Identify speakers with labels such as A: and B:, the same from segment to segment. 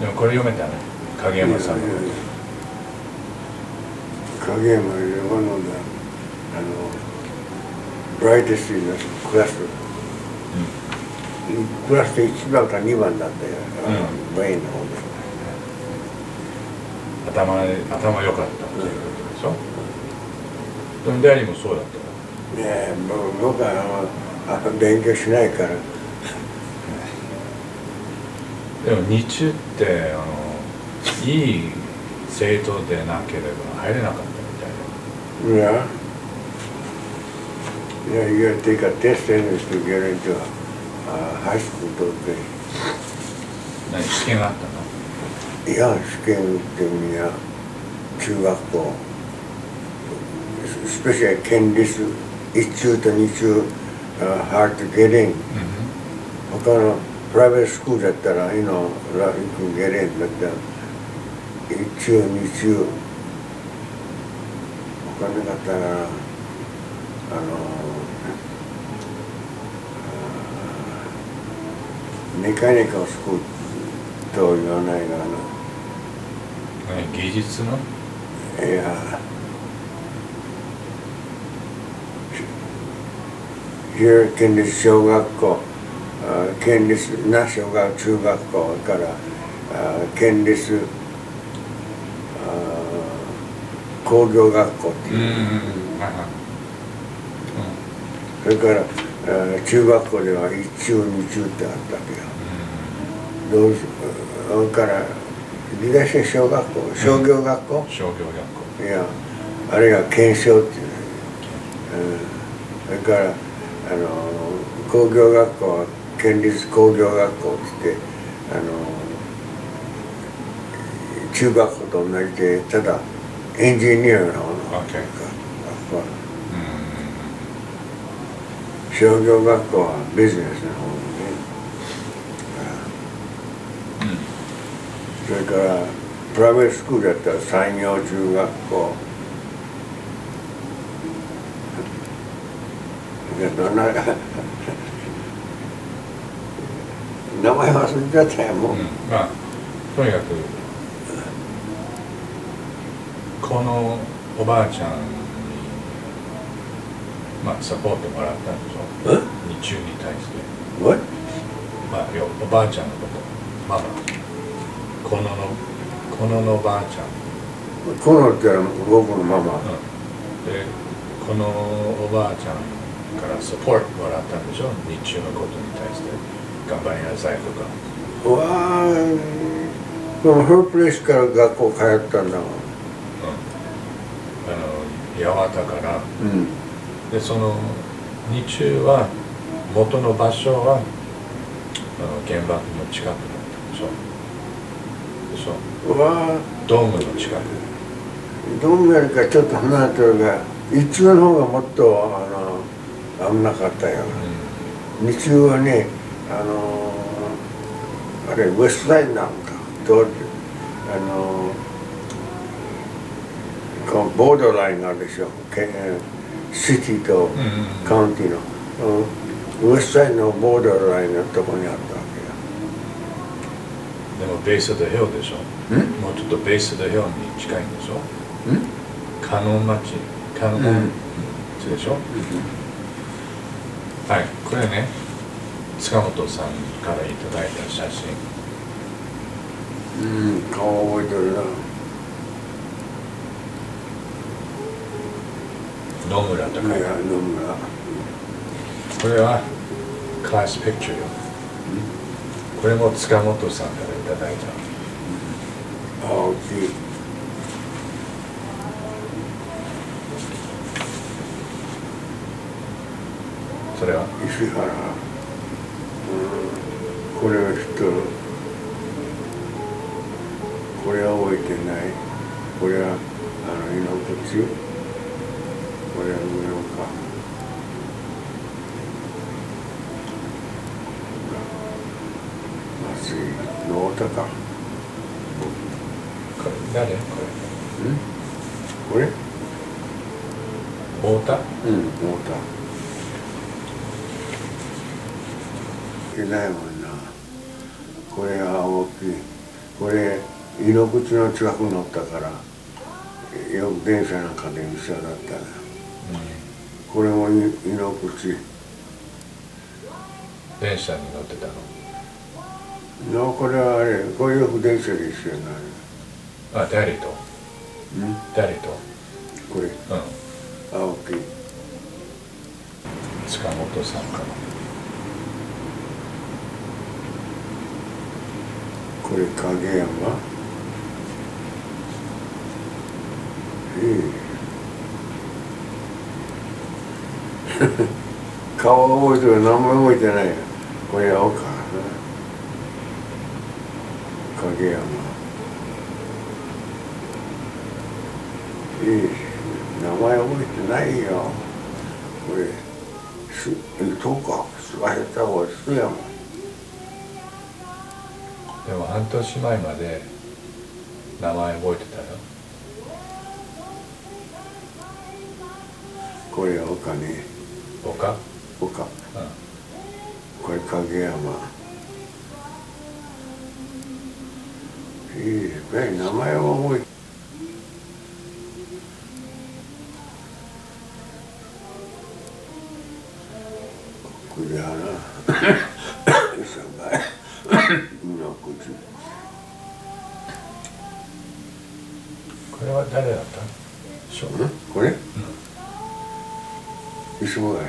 A: でもこれ読めたね。影山さんの。
B: 影山で one of あの brightest in の class、クラスで1番か2番だったよ、
A: う
B: brain の方で。
A: 頭頭良かったっていうことでしょ、でも Daddy もそうだったよ。
B: ねえもう僕は勉強しないから
A: でも日中ってあのいい生徒でなければ入れなかったみたい
B: いやいや you gotta take a test and to get into uh, high school those days
A: な何試験があったの？
B: いや試験打ってみや中学校。スペシャル県立1中と2中、uh, hard to get in 他のプライベートスクールだったら、you know, you can get in, but uh, 1中、2中、他なかったら、あの、メカニカルスクールと言わないが、あの、
A: 何技術の？
B: いや、here 県立小学校、あ県立な小学中学校からあ県立あ工業学校っていう、それからあ中学校では一中二中ってあったわけよ。どうしそれから理大生小学校商業学校、
A: うん商業学校。
B: いやあれが検証っていう、うん、それからあの工業学校は県立工業学校ってってあの中学校と同じでただエンジニアの方の
A: OK
B: 学校
A: う
B: 商業学校はビジネスの方でね。それからプライベートスクールだったら産業中学校。いやどんな名前忘れちゃったよもう、
A: うん。まあとにかくこのおばあちゃんにまあサポートもらったんでしょ？
B: え？
A: 日中に対して?まあよおばあちゃんのこと。ママこののこののおばあちゃん。
B: このって僕のママ。
A: でこのおばあちゃんからサポートもらったんでしょ？日中のことに対して頑張りなさいとか。
B: うわあこのフルプレイスから学校通ったんだもん。
A: あの八幡から。
B: うん。
A: でその日中は元の場所はあの原爆の近くだったでしょ。でしょ。
B: うわあ
A: ドームの近く。
B: どんなよりかちょっと離れてるが一中の方がもっとあの危なかったよ。
A: う
B: 日中はねあのあれウエストサイドなんかとあのこのボーダーラインがあるでしょ。けシティと
A: んうんうん
B: カウンティの、うん、ウエストサイドのボーダーラインのとこにあったわ
A: でもベース・デ・ヒルでしょ。もうちょっとベース・デ・ヒルに近いんでしょ。
B: ん？
A: カノン町カノン
B: うん
A: 町でしょ、はい。これね塚本さんからいただいた写真。
B: うん顔覚えてるな。
A: 野村と書い
B: や野村。
A: これはクラスピクチャーよ。これも塚本さんからいただいた。
B: あ大きい。
A: それは？
B: 石原、うん、これはちょっとこれは覚えてない。これはあの井の口これは上岡松井の太田か
A: これ誰こ
B: うんこれ
A: れ太田
B: うん太田いないもんなこれは大きいこれ井の口の近くに乗ったからよく電車なんかで一緒だったねこれも井の口。
A: 電車に乗ってたの？
B: のこれはあれこれよく電車で一緒になる。
A: あ誰と
B: うん？
A: 誰と
B: これ。
A: うん。
B: 青木
A: 塚本さんかな
B: これ影山？いい 顔は覚えてる名前覚えてないよ。これ青か影山。いい名前覚えてないよ。これすそうか。忘れた方がすやもん。
A: でも半年前まで名前覚えてたよ。
B: これ岡ね。
A: 岡
B: 岡
A: うん。
B: これ影山。いいやっぱり名前は覚えて磯貝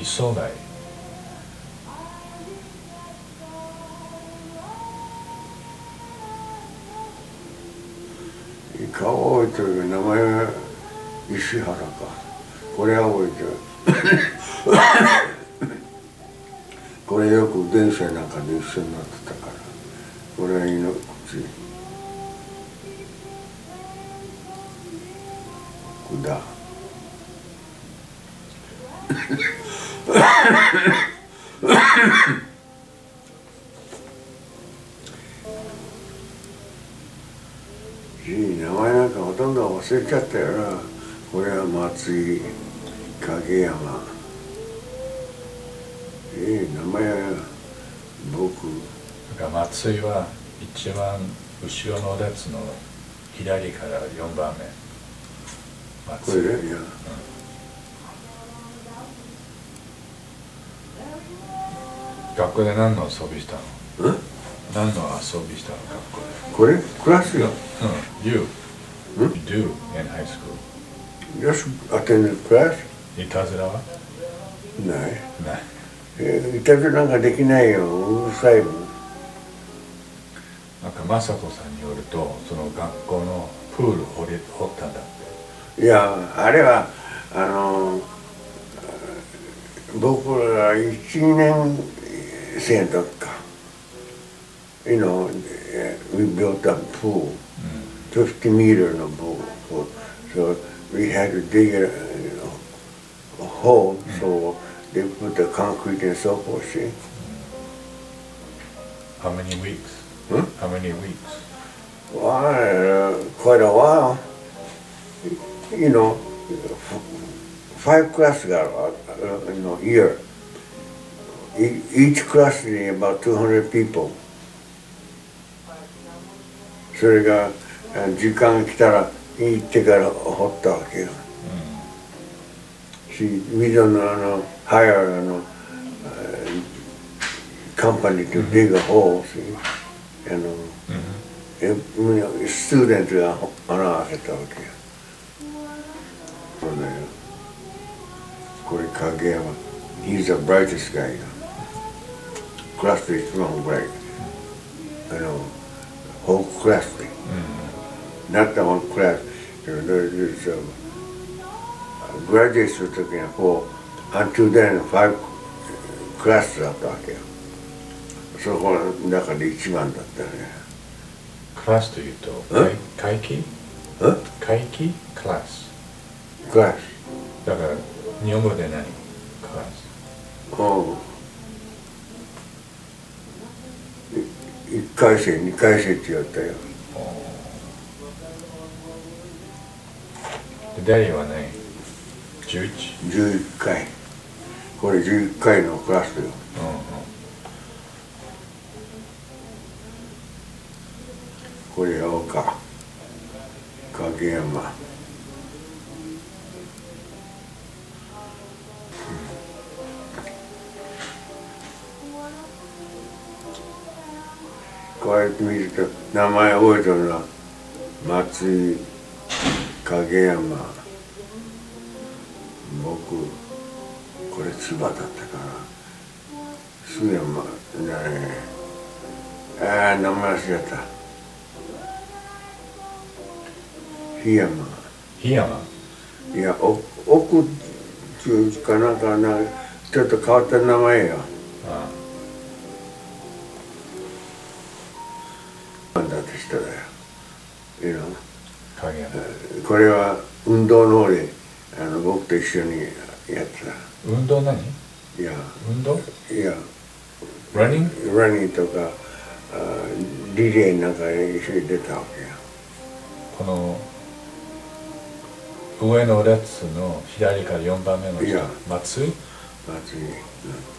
A: 磯貝
B: 顔覚えてるけど名前は石原か。これは覚えてる。これよく電車なんかで一緒になってたから。これは井の口福田いい名前なんかほとんど忘れちゃったよな。これは松井影山。いい名前は僕。
A: 松井は一番後ろの列の左から4番目。
B: こ
A: 松井。
B: れねいや
A: 学校で何の遊びしたの？
B: ん
A: 何の遊びしたの学校で？
B: これ？クラスよ
A: うん。You
B: ん
A: You do in high school
B: Just attended class
A: いたずらは？
B: ない。
A: ない。
B: えーいたずらなんかできないよ。うるさいもん。
A: なんか雅子さんによるとその学校のプール掘り掘ったんだって。
B: いやあれはあの僕ら1年 St. You know, we built a pool, mm. 50 meter in a pool. So we had to dig a, you know, a hole, mm. so they put the concrete and so forth, see? Mm.
A: How many weeks?
B: Hmm?
A: How many weeks?
B: Well, uh, quite a while. You know, five classes got a uh, you know, year E- each class is about 200 people. それがあ時間来たら行ってから掘ったわけよ。See, we don't know, hire a uh, company to dig a hole, see? And, uh, えみんなスチューデントが穴開けたわけよ。そうだよ。これ影山。He's the brightest guy よ。 クラスで一番 bright。あの、whole class で。Not the one class. There- there- There's a graduate するときにはこう、until then five クラスだったわけよ。そこの中で一番だったね。
A: クラスというと
B: え？
A: 会期？
B: え？
A: 会期？クラス
B: クラス。
A: だから日本語で何？クラス
B: うん。い一回生、二回生ってやったよ。
A: でダはね 11?
B: 十一回。これ十一回のクラスよ。
A: うんうん
B: これ岡影山こうやって見ると名前覚えてるな松井影山。僕これ千葉だったかな。須山。ねああ名前忘れた。檜山。
A: 檜山？
B: いやお奥っていうかなんかなちょっと変わった名前よ。
A: あ
B: な人だよ。You know
A: あ影山。
B: これは運動の方であの僕と一緒にやって
A: 運動何？
B: たいや。
A: 運動？
B: いや。
A: ランニング
B: ランニングとかあリレーなんか一緒に出たわけよ。
A: この上の列の左から4番目の人。松井？
B: 松井、うん